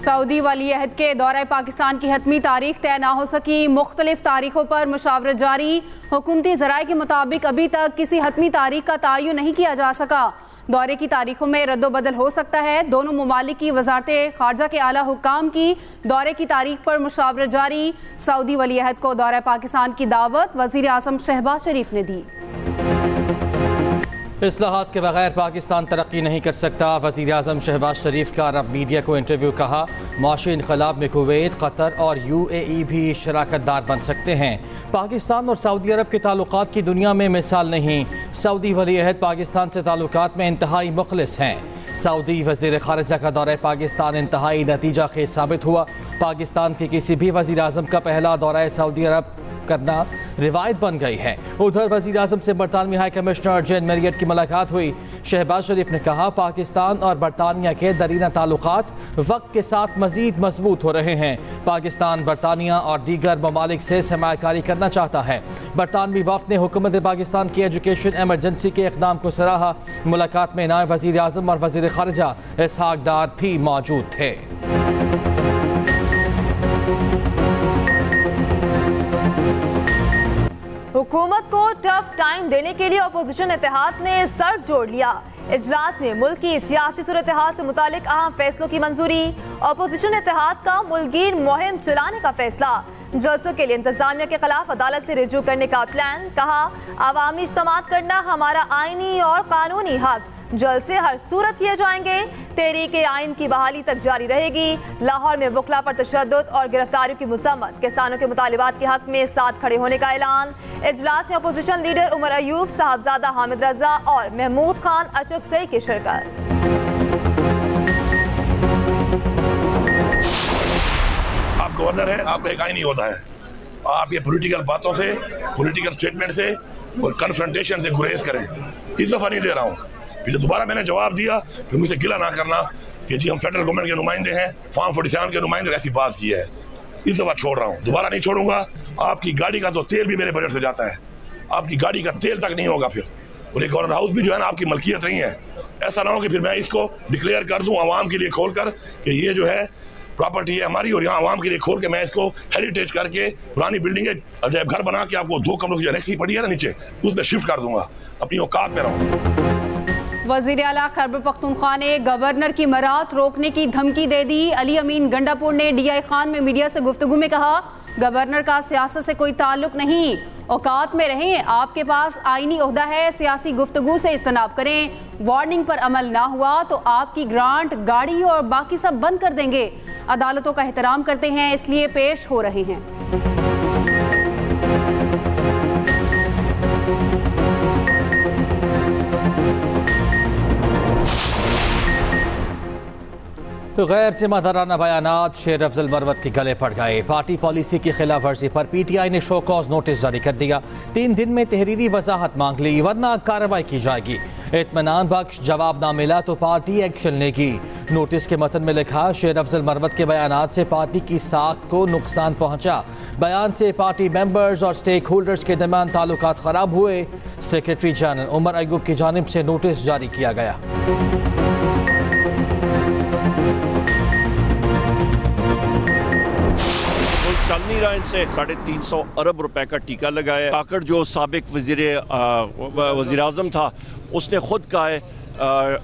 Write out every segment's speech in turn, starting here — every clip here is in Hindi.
सऊदी वली अहद के दौरे पाकिस्तान की हतमी तारीख तय ना हो सकी। मुख्तलिफ़ तारीखों पर मुशावरत जारी। हुकूमती जराये के मुताबिक अभी तक किसी हतमी तारीख का तयन नहीं किया जा सका। दौरे की तारीखों में रद्दबदल हो सकता है। दोनों ममालिक की वजारत खारजा के आला हुकाम की दौरे की तारीख पर मुशावरत जारी। सऊदी वली अहद को दौरा पाकिस्तान की दावत वज़ीर अजम शहबाज शरीफ ने दी। असलाहत के बगैर पाकिस्तान तरक्की नहीं कर सकता। वज़ी अजम शहबाज शरीफ का अरब मीडिया को इंटरव्यू कहा, माशी इनकलाब में कुवैत, कतर और यू ए ई भी शराकत दार बन सकते हैं। पाकिस्तान और सऊदी अरब के ताल्लुक की दुनिया में मिसाल नहीं। सऊदी वली अहद पाकिस्तान से ताल्लुक में इंतहाई मुखलस हैं। सऊदी वज़ीर खारजा का दौरा पाकिस्तान इंतहाई नतीजा खेज साबित हुआ। पाकिस्तान के किसी भी वजी अजम का पहला दौरा सऊदी अरब करना रिवायत बन गई है। उधर वजी अजम से बरतानवी हाई कमिश्नर जेन मेरियट की मुलाकात हुई। शहबाज शरीफ ने कहा, पाकिस्तान और बरतानिया के दरीना ताल्लुक वक्त के साथ मजीद मज़बूत हो रहे हैं। पाकिस्तान बरतानिया और दीगर ममालिक से सरमाकारी करना चाहता है। बरतानवी वफ ने हुकूमत पाकिस्तान की एजुकेशन एमरजेंसी के इकदाम को सराहा। मुलाकात में नायब वजी अजम और वजी खारजा इसहाक डार भी मौजूद थे। हुकूमत को टफ टाइम देने के लिए अपोजिशन इतिहाद ने सर जोड़ लिया। इजलास में मुल्क की सियासी सूरत हाल से मुतालिक अहम फैसलों की मंजूरी अपोजिशन इतिहाद का मुलगीर मुहिम चलाने का फैसला, जलसों के लिए इंतजामिया के खिलाफ अदालत से रिजू करने का प्लान कहा, आवामी इज्तम करना हमारा आइनी और कानूनी हक। जलसे हर सूरत किए जाएँगे। तहरीक आइन की बहाली तक जारी रहेगी। लाहौर में वकला पर तशद और गिरफ्तारियों की मजम्मत किसानों के मुतालबात के हक में साथ खड़े होने का ऐलान। इजलास में अपोजिशन लीडर उमर अयूब, साहबजादा हामिद रजा और महमूद खान अचक सई की शिरकत। आप गवर्नर हैं, आपका एक आईनी होता है। आप ये पॉलिटिकल बातों से पॉलिटिकल स्टेटमेंट से और कन्फ्रंटेशन से गुरेज करें। इस दफ़ा नहीं दे रहा हूँ। फिर दोबारा मैंने जवाब दिया, फिर मुझसे गिला ना करना कि जी, हम फेडरल गवर्नमेंट के नुमाइंदे हैं फार्म फोर्टी सेवन के नुमाइंदे, ऐसी बात की है। इस दफ़ा छोड़ रहा हूँ। दोबारा नहीं छोड़ूँगा। आपकी गाड़ी का तो तेल भी मेरे बजट से जाता है। आपकी गाड़ी का तेल तक नहीं होगा फिर। और एक गवर्नर हाउस भी जो है ना, आपकी मलकियत नहीं है। ऐसा ना हो कि फिर मैं इसको डिक्लेयर कर दूँ, आवाम के लिए खोल कर कि ये जो है प्रॉपर्टी है हमारी, और यहाँ आवाम के लिए खोल के मैं इसको हेरिटेज करके पुरानी बिल्डिंग है घर बना के आपको दो कमरों की जो पड़ी है ना नीचे, उसमें शिफ्ट कर दूँगा। अपनी औकात में रहूँ। वज़ीर अला खैबर पख्तूनख्वा ने गवर्नर की मरात रोकने की धमकी दे दी। अली अमीन गंडापुर ने डी आई खान में मीडिया से गुफ्तु में कहा, गवर्नर का सियासत से कोई ताल्लुक नहीं। औकात में रहें, आपके पास आईनी अहदा है, सियासी गुफ्तगु से इज्तनाब करें। वार्निंग पर अमल ना हुआ तो आपकी ग्रांट, गाड़ी और बाकी सब बंद कर देंगे। अदालतों का एहतराम करते हैं, इसलिए पेश हो रहे हैं। गैर जिम्मेदाराना बयान शेर अफजल मरवत के गले पड़ गए। पार्टी पॉलिसी की खिलाफ वर्जी पर पी टी आई ने शो कॉज नोटिस जारी कर दिया। तीन दिन में तहरीरी वजाहत मांग ली, वरना कार्रवाई की जाएगी। इतमान बख्श जवाब ना मिला तो पार्टी एक्शन लेगी। नोटिस के मतन में लिखा, शेर अफजल मरवत के बयान से पार्टी की साख को नुकसान पहुँचा। बयान से पार्टी मेंबर्स और स्टेक होल्डर्स के दरमियान ताल्लुक खराब हुए। सेक्रेटरी जनरल उमर अयूब की जानब से नोटिस जारी किया गया। चल नहीं रहा इनसे। साढ़े तीन सौ अरब रुपए का टीका लगाया। काकड़ जो सबक वज़ीर वज़ीर अजम था, उसने खुद कहा है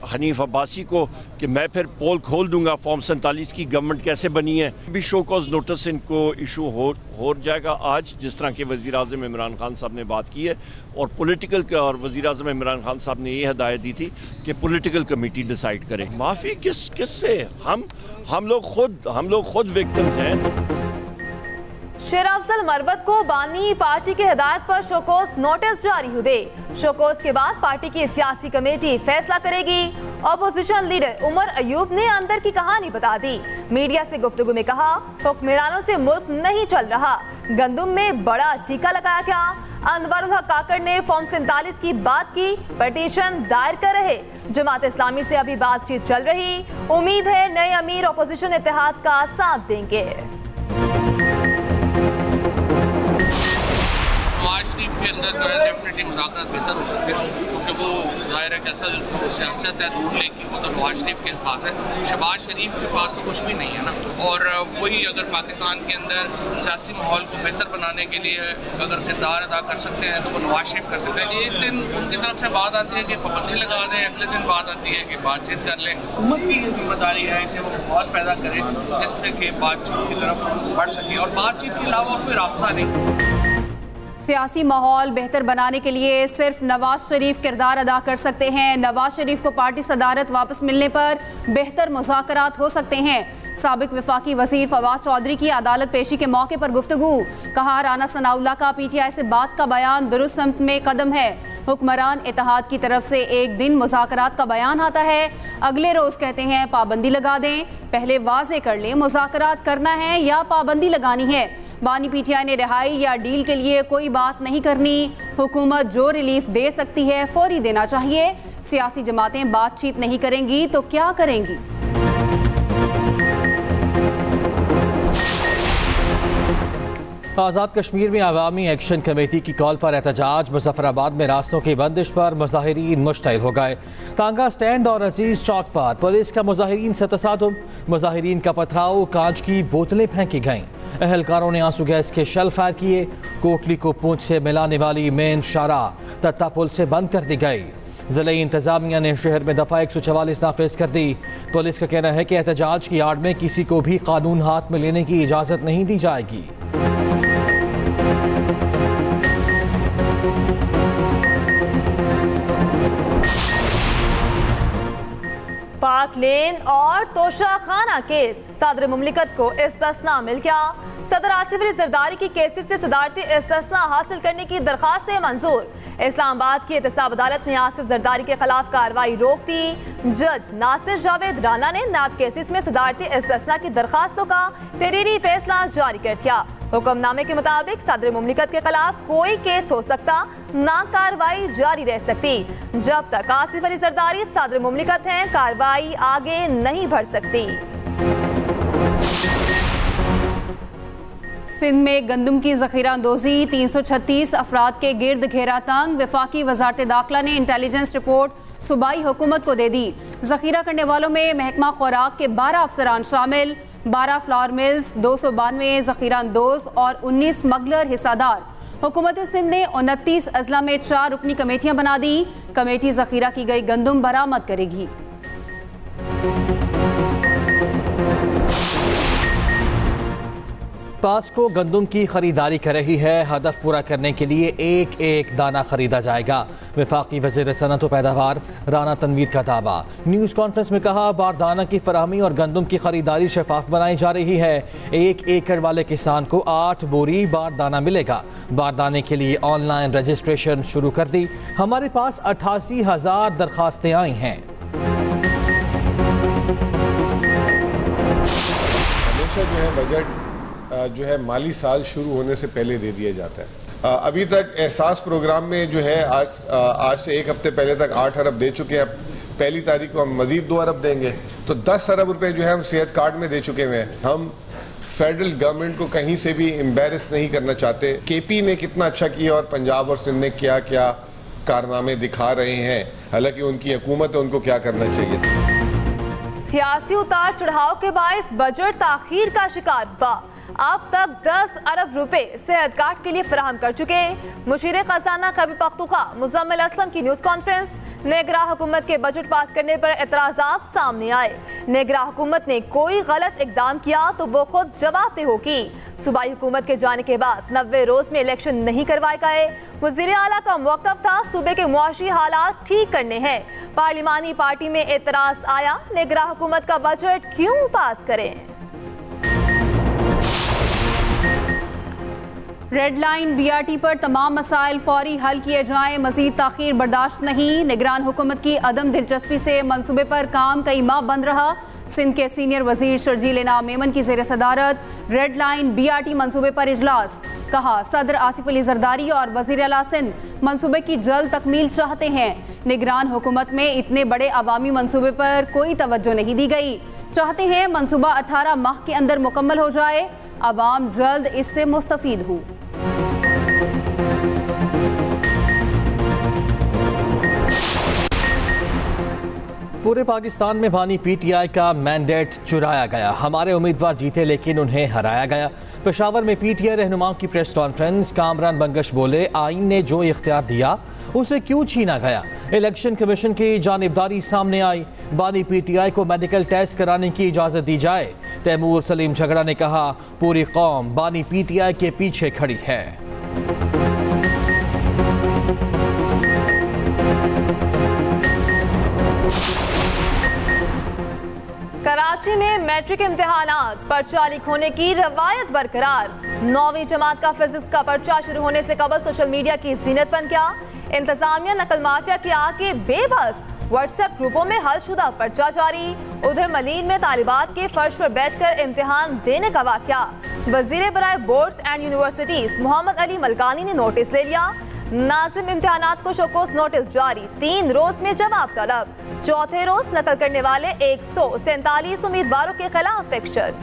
हनीफ अब्बासी को कि मैं फिर पोल खोल दूँगा, फॉर्म सैंतालीस की गवर्नमेंट कैसे बनी है। अभी शो कॉज नोटिस इनको इशू हो हो जाएगा आज, जिस तरह के वजी अजम इमरान खान साहब ने बात की है। और पोलिटिकल और वजी अजम इमरान खान साहब ने ये हदायत दी थी कि पोलिटिकल कमेटी डिसाइड करे। माफ़ी किस किस से हम हम लोग खुद, हम लोग खुद विक्टम्स हैं। शेर अफजल मरवत को बानी पार्टी के हिदायत पर शोकोस नोटिस जारी हुए। शोकोस के बाद पार्टी की सियासी कमेटी फैसला करेगी। अपोजिशन लीडर उमर अयूब ने अंदर की कहानी बता दी। मीडिया से गुफ्तगु में कहा, हुक्मरानों से मुल्क नहीं चल रहा। गंदुम में बड़ा टीका लगाया गया। अनवर काकड़ ने फॉर्म सैतालीस की बात की पटिशन दायर कर रहे। जमात इस्लामी से अभी बातचीत चल रही। उम्मीद है नए अमीर अपोजिशन इतिहाद का साथ देंगे। शरीफ के अंदर जो है डेफिनेटली मुजाकर बेहतर हो सकते हैं, क्योंकि वो ज़ाहिर है कि असल जो सियासत है, दूर लेकी वो तो नवाज़ शरीफ के पास है। शहबाज शरीफ के पास तो कुछ भी नहीं है ना। और वही अगर पाकिस्तान के अंदर सियासी माहौल को बेहतर बनाने के लिए अगर किरदार अदा कर सकते हैं तो वो नवाज़ शरीफ कर सकते हैं। एक दिन उनकी तरफ़ से बात आती है कि पाबंदी लगा दें, अगले दिन बात आती है कि बातचीत कर लें। हुकूमत की ये ज़िम्मेदारी है कि वो माहौल पैदा करें, जिससे कि बातचीत की तरफ़ बढ़ सके। और बातचीत के अलावा और कोई रास्ता नहीं। सियासी माहौल बेहतर बनाने के लिए सिर्फ़ नवाज़ शरीफ किरदार अदा कर सकते हैं। नवाज़ शरीफ को पार्टी सदारत वापस मिलने पर बेहतर मुजाकर हो सकते हैं। सबक विफाकी वज़ीर फवाद चौधरी की अदालत पेशी के मौके पर गुफ्तगु। कहा, राना सनाउल्ला का पी टी आई से बात का बयान दुरुस्त में कदम है। हुक्मरान इतिहाद की तरफ़ से एक दिन मुजाकर का बयान आता है। अगले रोज कहते हैं, पाबंदी लगा दें। पहले वाजे कर लें मुजाकर करना है या पाबंदी लगानी है। बानी पीटीआई ने रिहाई या डील के लिए कोई बात नहीं करनी। हुकूमत जो रिलीफ दे सकती है, फौरी देना चाहिए। सियासी जमातें बातचीत नहीं करेंगी तो क्या करेंगी? आज़ाद कश्मीर में अवामी एक्शन कमेटी की कॉल पर एहतजाज। मुजफ्फराबाद में रास्तों की बंदिश पर मुजाहरीन मुश्तल हो गए। तांगा स्टैंड और अज़ीज़ चौक पर पुलिस का मुजाहरीन से तसादम मुजाहरीन का पथराव, कांच की बोतलें फेंकी गईं। अहलकारों ने आँसू गैस के शल फायर किए। कोटली को पूंछ से मिलाने वाली मेन शारा तत्ता पुल से बंद कर दी गई। ज़िले इंतजामिया ने शहर में दफ़ा एक सौ चवालीस नाफेज कर दी। पुलिस का कहना है कि एहतजाज की आड़ में किसी को भी कानून हाथ में लेने की इजाज़त नहीं दी जाएगी। पाक लेन और तोशा खाना केस। सदर मुमलिकत को इस्तना मिल गया। सदर आसिफ अली जरदारी की केसेस से सदारती इस्तना हासिल करने की दरखास्त मंजूर। इस्लामाबाद की एहतसाब अदालत ने आसिफ जरदारी के खिलाफ कार्रवाई रोक दी। जज नासिर जावेद राना ने नाब केसेस में सदारती इस्तना की दरखास्तों का तहरीरी फैसला जारी कर दिया। हुक्मनामे के मुताबिक सदर मुमलिकत के खिलाफ कोई केस हो सकता ना कार्रवाई जारी रह सकती। जब तक आसिफ अली जरदारी सदर मुमलिकत हैं, कार्रवाई आगे नहीं बढ़ सकती। सिंध में गंदम की जखीरा अंदोजी तीन सौ छत्तीस अफराद के गिर्द घेरा तंग। विफाकी वजारत दाखिला ने इंटेलिजेंस रिपोर्ट सूबाई हुकूमत को दे दी। जखीरा करने वालों में महकमा खुराक के बारह अफसरान शामिल। बारह फ्लावर मिल्स, दो सौ बानवे जखीरा अंदोज और उन्नीस स्मगलर हिस्सादार। हुकूमत सिंध ने उनतीस अजला में चार रुकनी कमेटियाँ बना दी। कमेटी जखीरा की गई गंदम बरामद करेगी। पास्को गंदम की खरीदारी कर रही है। हदफ पूरा करने के लिए एक एक दाना खरीदा जाएगा। विफाकी वज़ीर सनत व पैदावार, राना तनवीर का दावा। न्यूज़ कॉन्फ्रेंस में कहा बारदाना की फरहमी और गंदम की खरीदारी शफाफ बनाई जा रही है। एक एकड़ वाले किसान को आठ बोरी बारदाना मिलेगा। बारदाने के लिए ऑनलाइन रजिस्ट्रेशन शुरू कर दी। हमारे पास अट्ठासी हज़ार दरखास्तें आई हैं। जो है बजट जो है माली साल शुरू होने से पहले दे दिया जाता है। अभी तक एहसास प्रोग्राम में जो है आज आज से एक हफ़्ते पहले तक आठ अरब दे चुके हैं। पहली तारीख को हम मजीद दो अरब देंगे। तो दस अरब रुपए जो है हम सेहत कार्ड में दे चुके हुए हैं। हम फेडरल गवर्नमेंट को कहीं से भी एम्बेरस नहीं करना चाहते। केपी ने कितना अच्छा किया और पंजाब और सिंध ने क्या क्या कारनामे दिखा रहे हैं। हालाँकि उनकी हुकूमत है, उनको क्या करना चाहिए? सियासी उतार चढ़ाव के बायस बजट ताखीर का शिकार हुआ अब तक 10 अरब रुपए सेहत कार्ड के लिए फराहम कर चुके हैं। मुशीर खजाना कभी पख्तुखा मुजम्मिल असलम की न्यूज़ कॉन्फ्रेंस। नेगरा हुकूमत के बजट पास करने पर एतराजात सामने आए। नेगरा हुकूमत ने कोई गलत इकदाम किया तो वो खुद जवाब दे होगी। सूबाई हुकूमत के जाने के बाद नब्बे रोज में इलेक्शन नहीं करवाए गए। वज़ीर अला का मौकफ था, सूबे के मुआशी हालात ठीक करने हैं। पार्लिमानी पार्टी में एतराज़ आया नेगरा हुकूमत का बजट क्यों पास करें? रेड लाइन बीआरटी पर तमाम मसाइल फौरी हल किए जाएँ। मजीद तखीर बर्दाश्त नहीं। निगरान हुकूमत की अदम दिलचस्पी से मनसूबे पर काम कई माह बंद रहा। सिंध के सीनियर वज़ीर शर्जील नाम मेमन की जेर सदारत। Red line B R T मनसूबे पर इजलास। कहा, सदर आसिफ अली जरदारी और वज़ीर अला सिंध मनसूबे की जल्द तकमील चाहते हैं। निगरान हुकूमत में इतने बड़े अवामी मनसूबे पर कोई तवज्जो नहीं दी गई। चाहते हैं मनसूबा अठारह माह के अंदर मुकम्मल हो जाए। आवाम जल्द इससे मुस्तफ़ हूँ। पूरे पाकिस्तान में बानी पीटीआई का मैंडेट चुराया गया। हमारे उम्मीदवार जीते लेकिन उन्हें हराया गया। पेशावर में पीटीआई रहनुमाओं की प्रेस कॉन्फ्रेंस, कामरान बंगश बोले, आइन ने जो इख्तियार दिया, उसे क्यों छीना गया? इलेक्शन कमीशन की जानबदारी सामने आई। बानी पीटीआई को मेडिकल टेस्ट कराने की इजाज़त दी जाए। तैमूर सलीम झगड़ा ने कहा, पूरी कौम बानी पीटीआई के पीछे खड़ी है। मैट्रिक इम्तिहान पर्चा लीक होने की रवायत बरकरार नौवीं जमात का फिजिक्स का पर्चा शुरू होने से कबल सोशल मीडिया की जीनत बन गया इंतजामिया नकल माफिया के आके बेबस व्हाट्सएप ग्रुपों में हल शुदा पर्चा जारी उधर मलीन में तालिबात के फर्श पर बैठकर इम्तिहान देने का वाक्य वज़ीर बरए boards and universities Mohammad Ali Malkani ने नोटिस ले लिया नाजिम इम्तिहान को शोकोस नोटिस जारी तीन रोज में जवाब तलब चौथे रोज नकल करने वाले एक उम्मीदवारों के खिलाफ एक्शन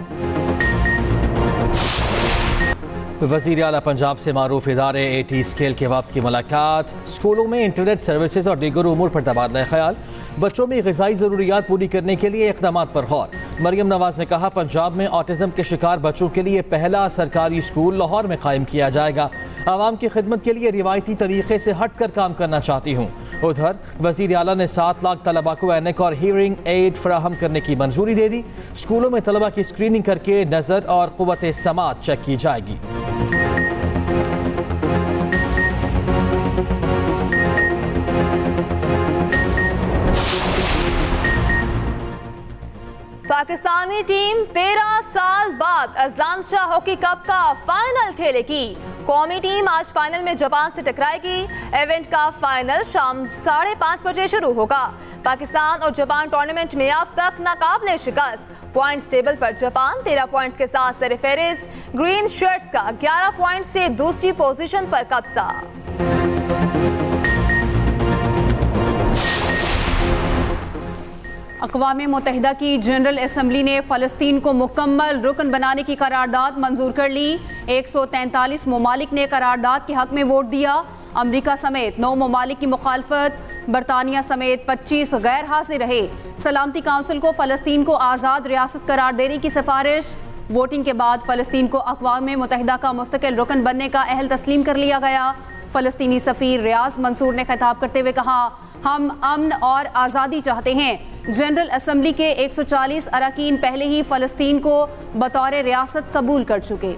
वज़ीर अला पंजाब से मारूफ इदारे ए टी स्केल के वक्त की मुलाकात। स्कूलों में इंटरनेट सर्विसेज़ और दीगर उमूर पर तबादला ख्याल। बच्चों में गजाई ज़रूरियात पूरी करने के लिए इकदाम पर गौर। मरियम नवाज़ ने कहा, पंजाब में ऑटिज्म के शिकार बच्चों के लिए पहला सरकारी स्कूल लाहौर में कायम किया जाएगा। आवाम की खिदमत के लिए रिवायती तरीके से हट कर काम करना चाहती हूँ। उधर, वज़ीर अला ने सात लाख तलबा को एनक और हियरिंग एड फराहम करने की मंजूरी दे दी। स्कूलों में तलबा की स्क्रीनिंग करके नज़र और क़वत समात चेक की जाएगी। पाकिस्तानी टीम तेरह साल बाद अजलान शाह हॉकी कप का फाइनल खेलेगी। कौमी टीम आज फाइनल में जापान से टकराएगी। इवेंट का फाइनल शाम साढ़े पाँच बजे शुरू होगा। पाकिस्तान और जापान टूर्नामेंट में अब तक नाकाबले शिकस्त। पॉइंट्स टेबल पर जापान 13 पॉइंट्स के साथ सरफेरिस ग्रीन शर्ट्स का 11 पॉइंट से दूसरी पोजीशन पर कब्जा। अकवा मुतहदा की जनरल असम्बली ने फ़लस्तीन को मुकम्मल रुकन बनाने की करारदाद मंजूर कर ली। एक सौ तैंतालीस ममालिक ने करारदाद के हक में वोट दिया। अमरीका समेत नौ ममालिक की मुखालफत। बरतानिया समेत पच्चीस गैर हाजिर रहे। सलामती काउंसिल को फ़लस्तीन को आज़ाद रियासत करार देने की सिफारिश। वोटिंग के बाद फ़लस्तीन को अकवा मुतहदा का मुस्तकिल रुकन बनने का अहल तस्लीम कर लिया गया। फ़लस्तीनी सफ़ीर रियाज मंसूर ने खिताब करते हुए कहा, हम अमन और आज़ादी चाहते हैं। जनरल असम्बली के 140 अरकान पहले ही फ़लस्तीन को बतौर रियासत कबूल कर चुके।